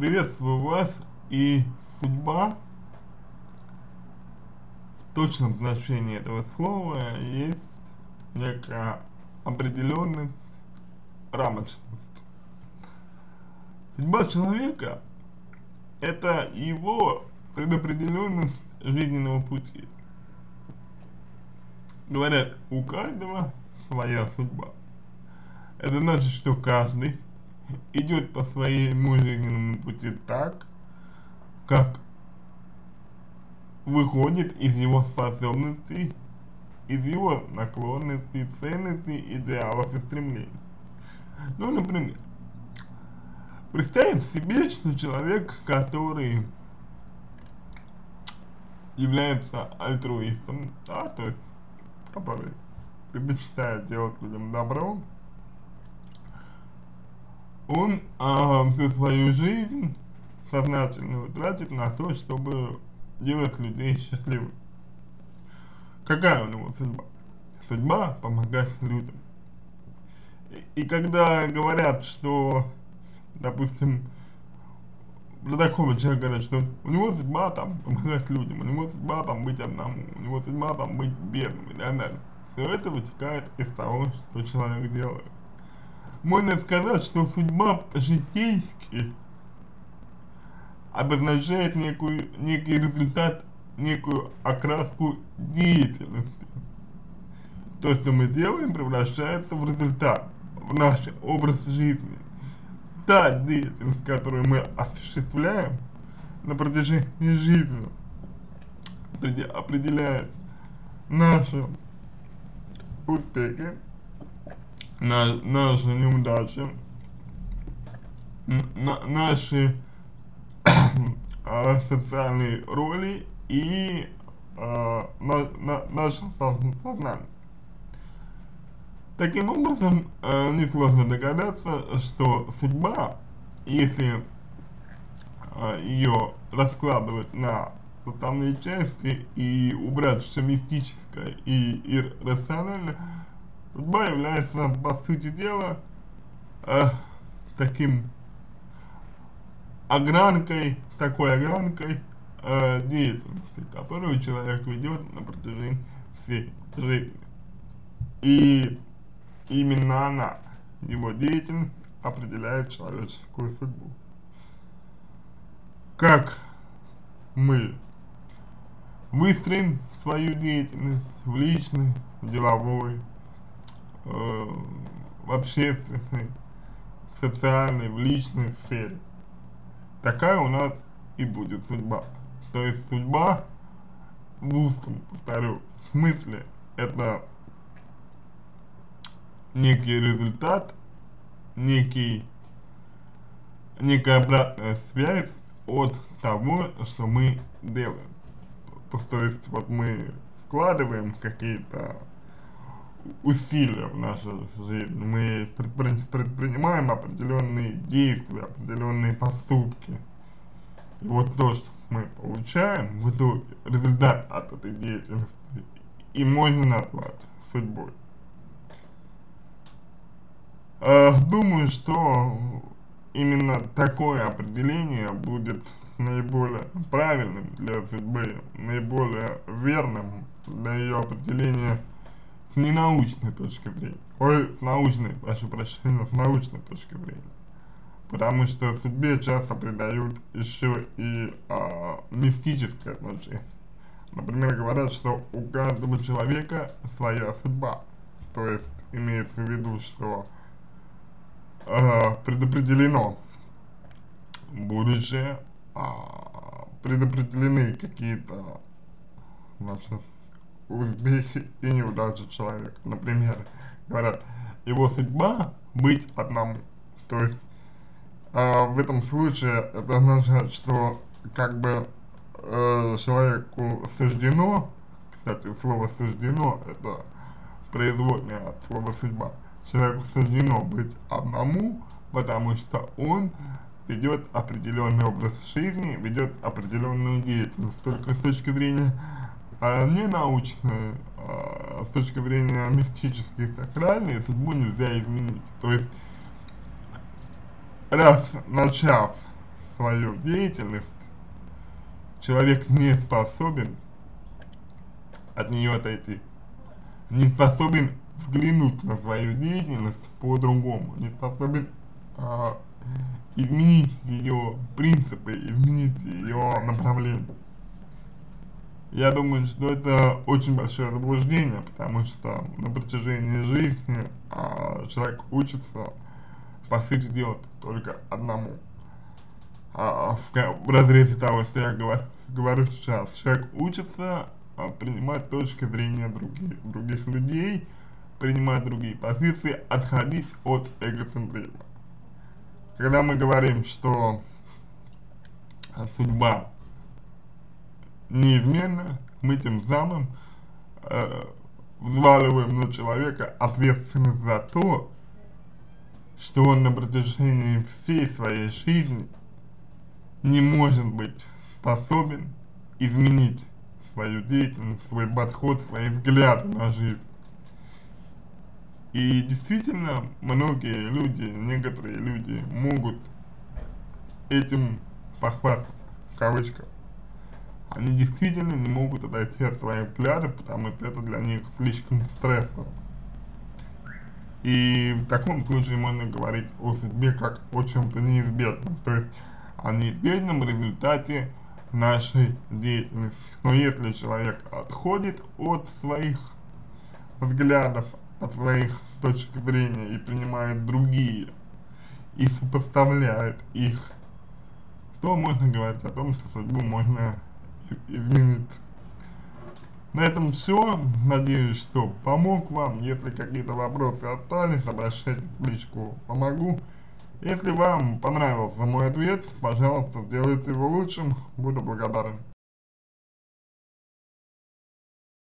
Приветствую вас и судьба в точном значении этого слова есть некая определенность, рамочность. Судьба человека это его предопределенность жизненного пути. Говорят, у каждого своя судьба. Это значит, что каждый идет по своему жизненному пути так, как выходит из его способностей, из его наклонностей, ценностей, идеалов и стремлений. Ну, например, представим себе, что человек, который является альтруистом, да, то есть, который предпочитает делать людям добро, он а, всю свою жизнь сознательно тратит на то, чтобы делать людей счастливыми. Какая у него судьба? Судьба помогать людям. И, и когда говорят, что, допустим, для такого человека говорят, что у него судьба там помогать людям, у него судьба там быть одному, у него судьба там быть бедным и так далее. Все это вытекает из того, что человек делает можно сказать, что судьба по-житейски обозначает некую, некий результат, некую окраску деятельности. То, что мы делаем, превращается в результат, в наш образ жизни. Та деятельность, которую мы осуществляем на протяжении жизни, определяет наши успехи, на, наши неудачи, на, наши социальные роли и э, на, на, наше сознание. Таким образом, э, несложно догадаться, что судьба, если э, ее раскладывать на составные части и убрать все мистическое и иррациональное, Судьба является, по сути дела, э, таким огранкой, такой огранкой э, деятельности, которую человек ведет на протяжении всей жизни. И именно она, его деятельность, определяет человеческую судьбу. Как мы выстроим свою деятельность в личной, деловой, э, в общественной, в социальной, в личной сфере. Такая у нас и будет судьба. То есть судьба в узком, повторю, смысле это некий результат, некий, некая обратная связь от того, что мы делаем. То, то есть вот мы вкладываем какие-то усилия в нашу жизнь, мы предпринимаем определенные действия, определенные поступки. И вот то, что мы получаем в итоге, результат от этой деятельности, и можно назвать судьбой. Э, думаю, что именно такое определение будет наиболее правильным для судьбы, наиболее верным для ее определения с ненаучной точки зрения, ой, с научной, прошу прощения, с научной точки зрения. Потому что судьбе часто придают еще и а, мистическое значение. Например, говорят, что у каждого человека своя судьба. То есть имеется в виду, что э, предопределено будущее, э, предопределены какие-то значит, успехи и неудачи человека. Например, говорят, его судьба быть одному. То есть э, в этом случае это означает, что как бы э, человеку суждено, кстати, слово суждено это производное от слова судьба. Человеку суждено быть одному, потому что он ведет определенный образ жизни, ведет определенную деятельность. Только с точки зрения а не научную, а, с точки зрения мистической и сакральной, судьбу нельзя изменить. То есть, раз начав свою деятельность, человек не способен от нее отойти, не способен взглянуть на свою деятельность по-другому, не способен а, изменить ее принципы, изменить ее направление. Я думаю, что это очень большое заблуждение, потому что на протяжении жизни а, человек учится, по сути дела, только одному. А, в, в разрезе того, что я говорю, говорю сейчас, человек учится а, принимать точки зрения других, других людей, принимать другие позиции, отходить от эгоцентризма. Когда мы говорим, что судьба неизменно, мы тем самым э, взваливаем на человека ответственность за то, что он на протяжении всей своей жизни не может быть способен изменить свою деятельность, свой подход, свои взгляды на жизнь. И действительно, многие люди, некоторые люди могут этим похвастаться, в кавычках они действительно не могут отойти от своих взглядов, потому что это для них слишком стрессово. И в таком случае можно говорить о судьбе как о чем-то неизбежном, то есть о неизбежном результате нашей деятельности. Но если человек отходит от своих взглядов, от своих точек зрения и принимает другие, и сопоставляет их, то можно говорить о том, что судьбу можно изменить. На этом все. Надеюсь, что помог вам. Если какие-то вопросы остались, обращайтесь в личку, помогу. Если вам понравился мой ответ, пожалуйста, сделайте его лучшим, буду благодарен.